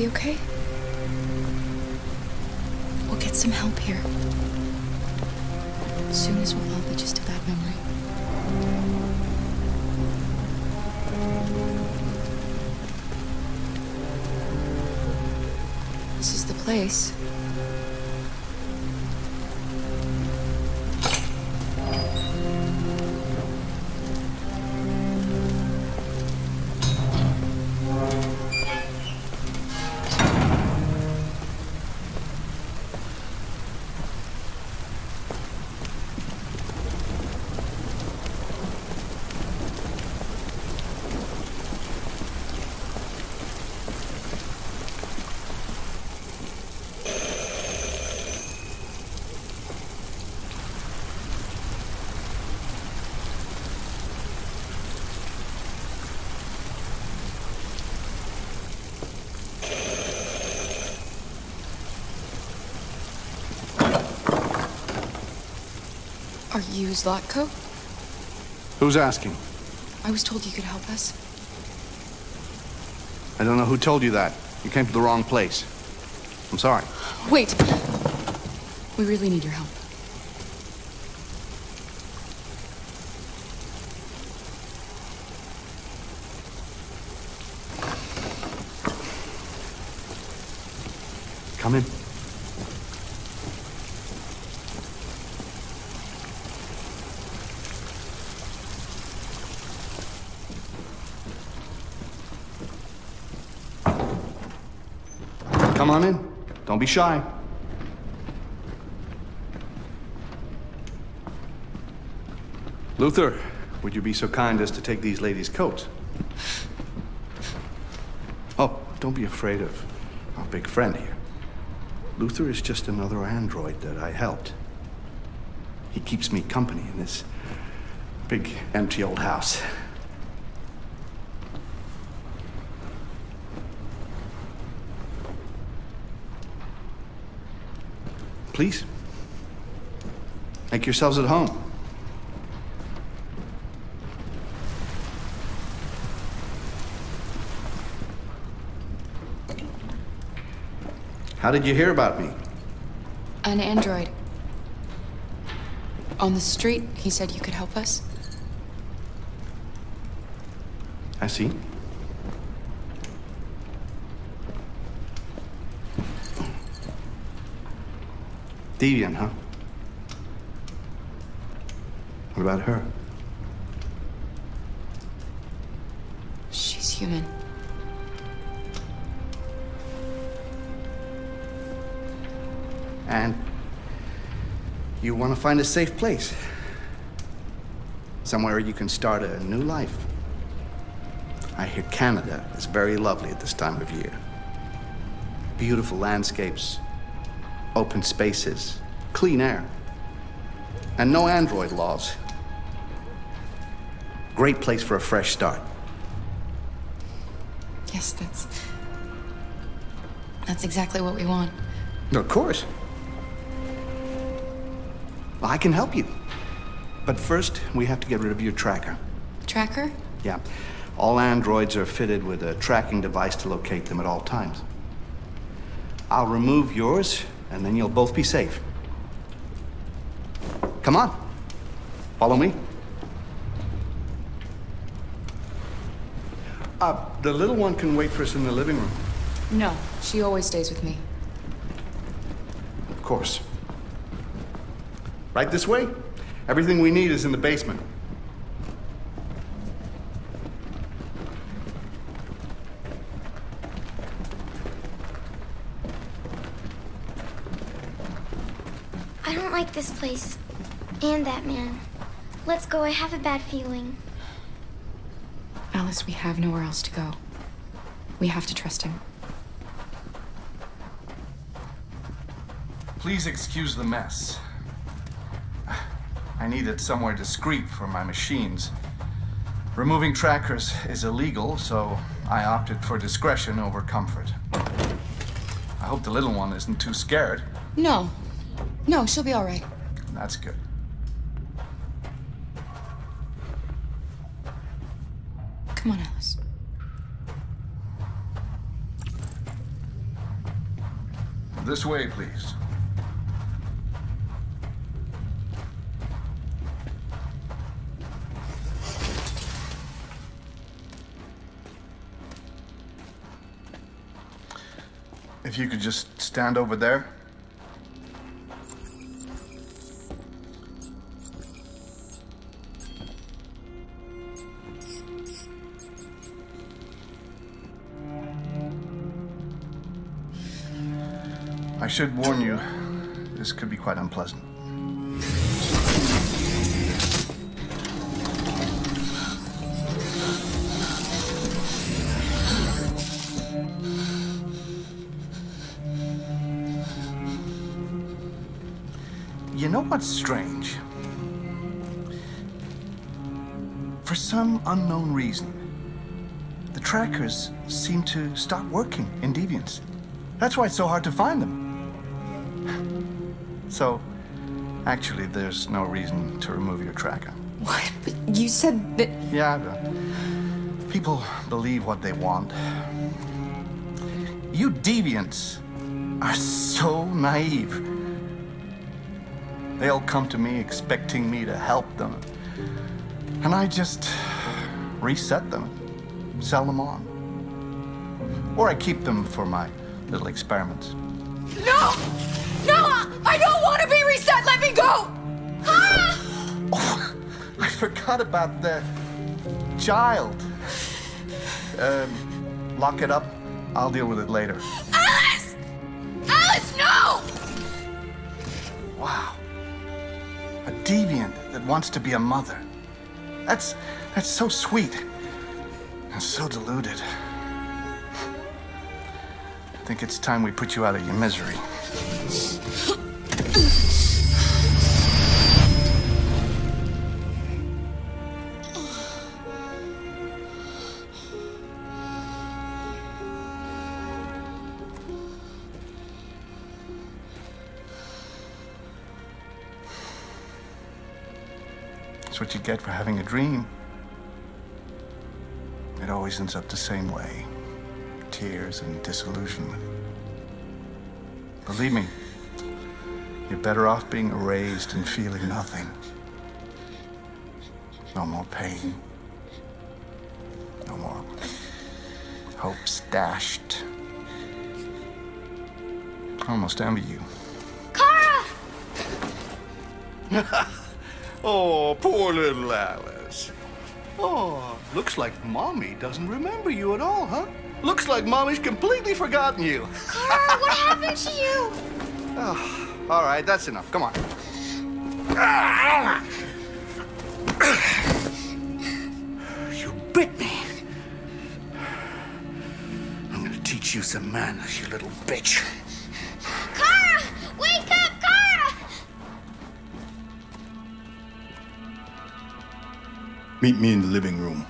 Be okay? We'll get some help here. Soon as we'll all be just a bad memory. This is the place. Are you Zlatko? Who's asking? I was told you could help us. I don't know who told you that. You came to the wrong place. I'm sorry. Wait! We really need your help. Come in. Come on in. Don't be shy. Luther, would you be so kind as to take these ladies' coats? Oh, don't be afraid of our big friend here. Luther is just another android that I helped. He keeps me company in this big, empty old house. Please, make yourselves at home. How did you hear about me? An android. On the street, he said you could help us. I see. Deviant, huh? What about her? She's human. And you want to find a safe place. Somewhere you can start a new life. I hear Canada is very lovely at this time of year. Beautiful landscapes, open spaces, clean air, and no android laws. Great place for a fresh start. Yes, that's. That's exactly what we want. Of course. I can help you. But first, we have to get rid of your tracker. Tracker? Yeah. All androids are fitted with a tracking device to locate them at all times. I'll remove yours, and then you'll both be safe. Come on. Follow me. Uh, the little one can wait for us in the living room. No, she always stays with me. Of course. Right this way? Everything we need is in the basement. Place. And that man. Let's go, I have a bad feeling. Alice, we have nowhere else to go. We have to trust him. Please excuse the mess. I needed somewhere discreet for my machines. Removing trackers is illegal, so I opted for discretion over comfort. I hope the little one isn't too scared. No. No, she'll be all right. That's good. Come on, Alice. This way, please. If you could just stand over there. I should warn you, this could be quite unpleasant. You know what's strange? For some unknown reason, the trackers seem to stop working in Deviants. That's why it's so hard to find them. So, actually, there's no reason to remove your tracker. What? But you said that. Yeah, but people believe what they want. You deviants are so naive. They'll come to me expecting me to help them. And I just reset them, sell them on. Or I keep them for my little experiments. No! No! I don't want to be reset! Let me go! Oh, I forgot about the child. Um, lock it up. I'll deal with it later. Alice! Alice, no! Wow. A deviant that wants to be a mother. That's that's so sweet. And so deluded. I think it's time we put you out of your misery. What you get for having a dream. It always ends up the same way tears and disillusionment. Believe me, you're better off being erased and feeling nothing. No more pain. No more hopes dashed. I almost envy you. Kara! Oh, poor little Alice. Oh, looks like Mommy doesn't remember you at all, huh? Looks like Mommy's completely forgotten you. Kara, what happened to you? Ah, all right, that's enough. Come on. You bit me. I'm gonna teach you some manners, you little bitch. Kara! Wake up, Kara! Meet me in the living room.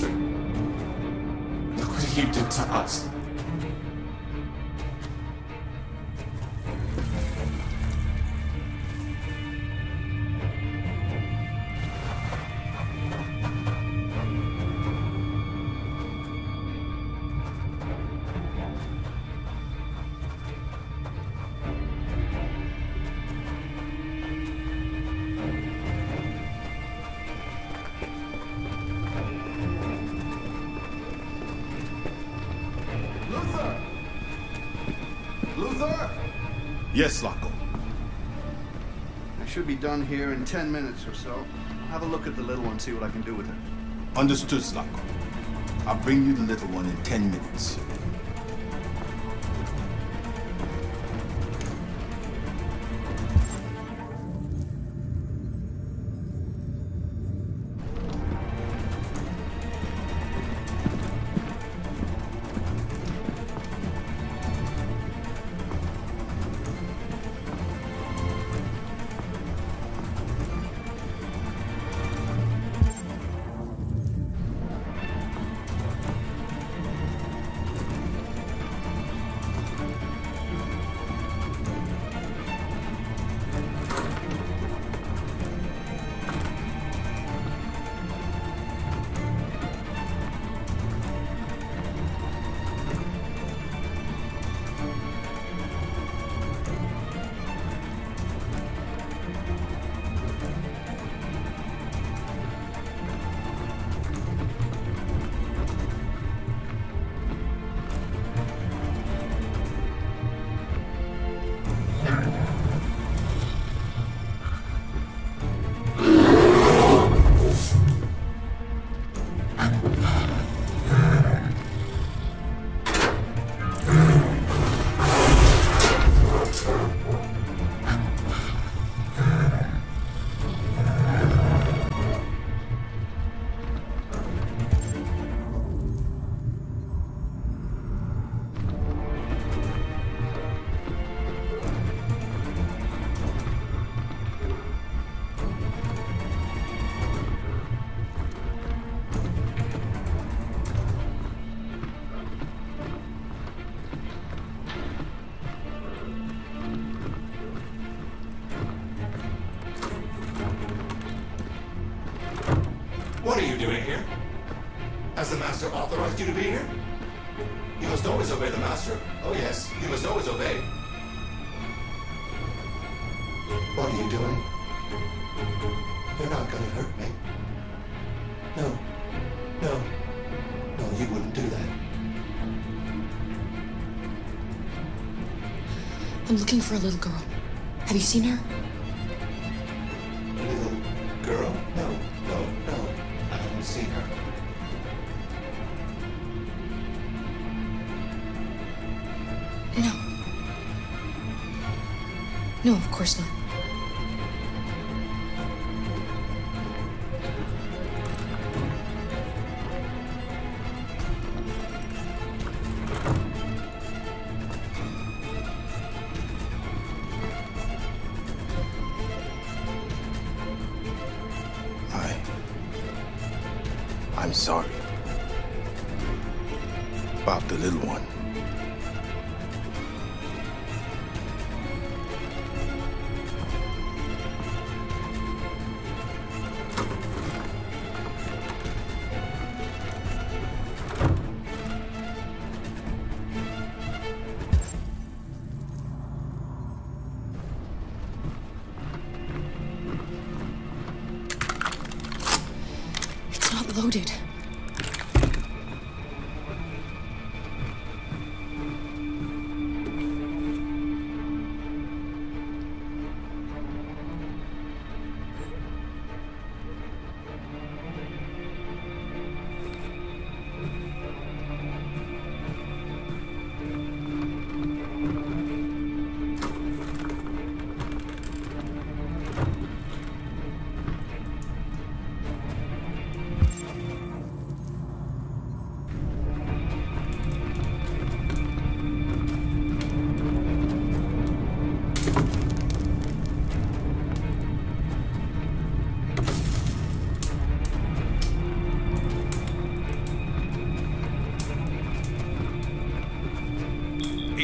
Look what he did to us. Yes, Zlatko. I should be done here in 10 minutes or so. I'll have a look at the little one, see what I can do with her. Understood, Zlatko. I'll bring you the little one in 10 minutes. What are you doing here? Has the Master authorized you to be here? You must always obey the Master. Oh yes, you must always obey. What are you doing? You're not gonna hurt me. No. No. No, you wouldn't do that. I'm looking for a little girl. Have you seen her?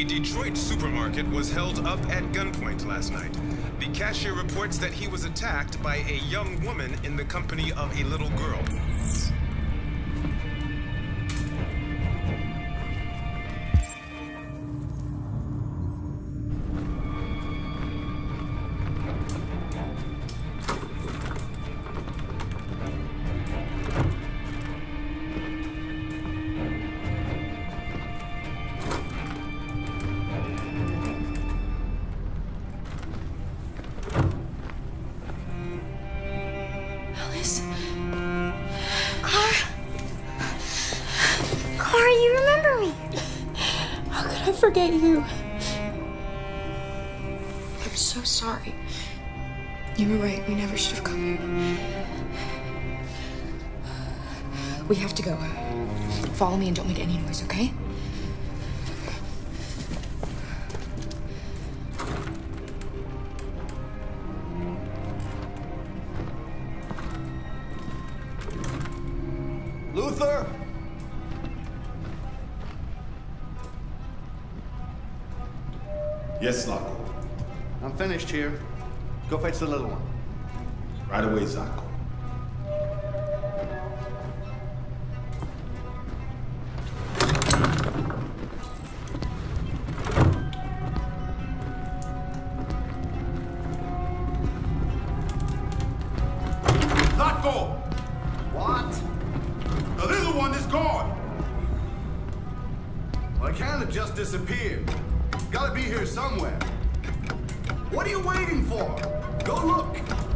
Detroit supermarket was held up at gunpoint last night. The cashier reports that he was attacked by a young woman in the company of a little girl. Sorry. You were right. We never should have come. Here. We have to go. Follow me and don't make any noise, okay? Go fetch the little one. Right away, Zlatko. Zlatko! What? The little one is gone! Well, I can't have just disappeared. Gotta be here somewhere. What are you waiting for? Go look.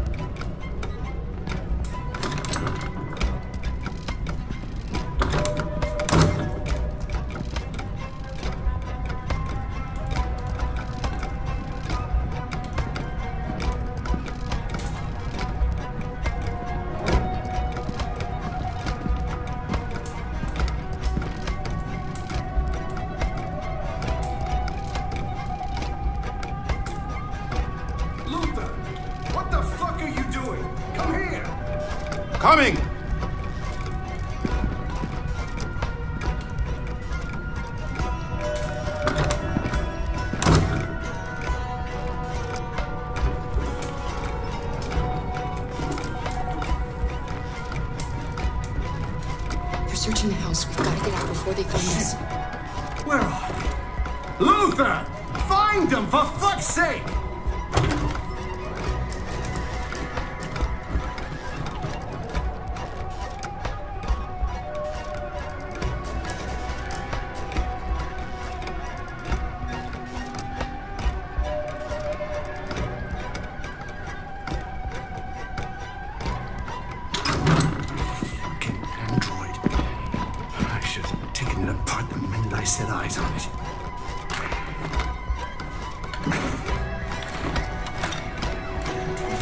Minute I set eyes on it.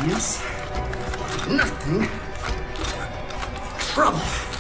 Yes? Nothing. Trouble.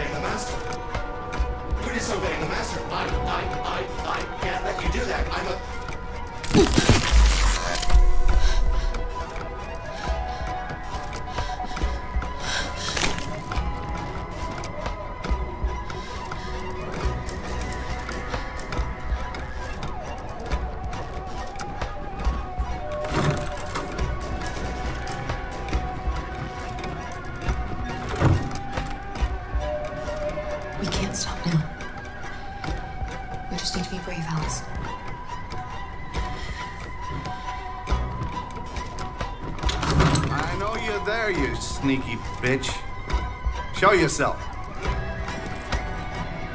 Disobeying the master. You're disobeying the master. I, I, I, I can't let you do that. I'm a.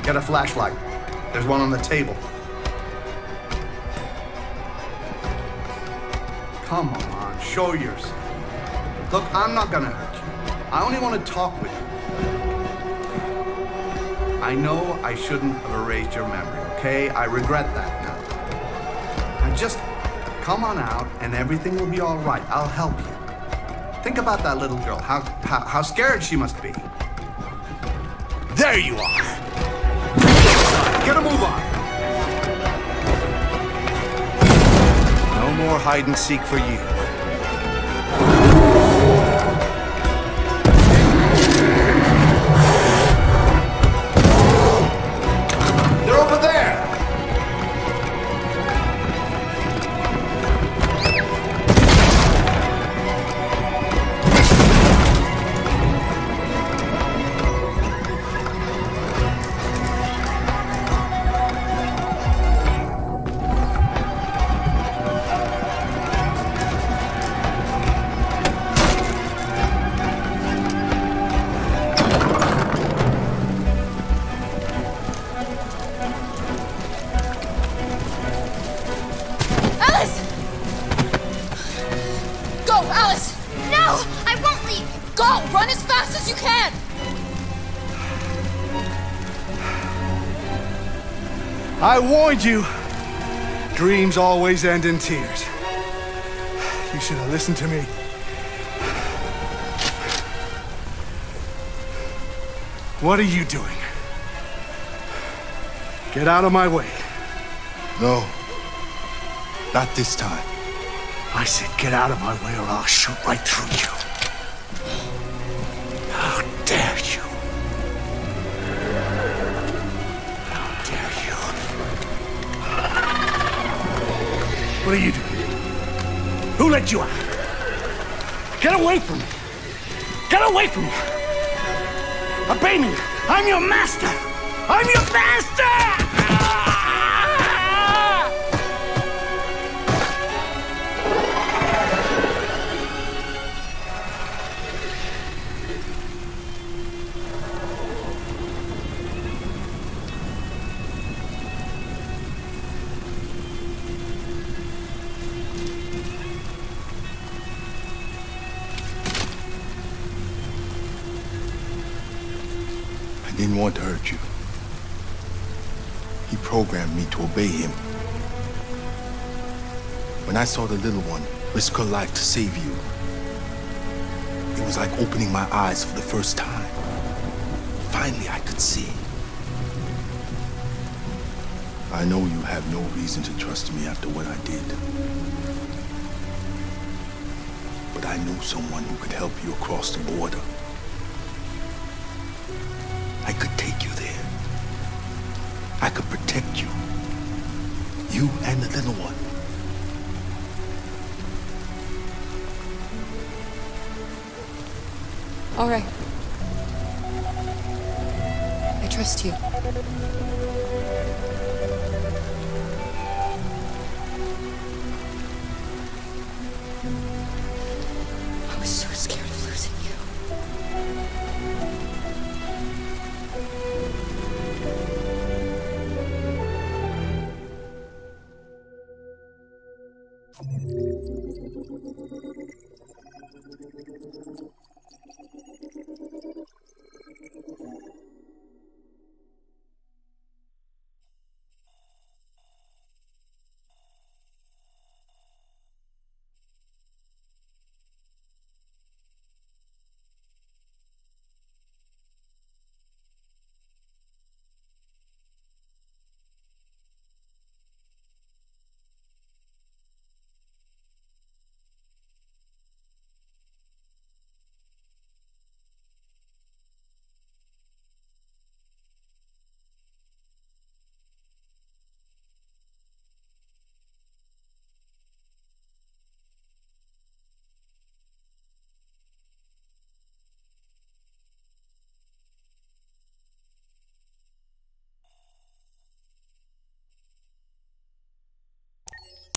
Get a flashlight. There's one on the table. Come on, show yourself. Look, I'm not gonna hurt you. I only want to talk with you. I know I shouldn't have erased your memory, okay? I regret that now. Now just come on out and everything will be all right. I'll help you. Think about that little girl, how, how, how scared she must be. There you are. Get a move on. No more hide and seek for you. Warned you. Dreams always end in tears. You should have listened to me. What are you doing? Get out of my way. No. Not this time. I said get out of my way or I'll shoot right through you. Are you doing? Who let you out? Get away from me! Get away from me! Obey me! I'm your master! I'm your master! Didn't want to hurt you. He programmed me to obey him. When I saw the little one risk her life to save you, it was like opening my eyes for the first time. Finally, I could see. I know you have no reason to trust me after what I did. But I knew someone who could help you across the border. All right.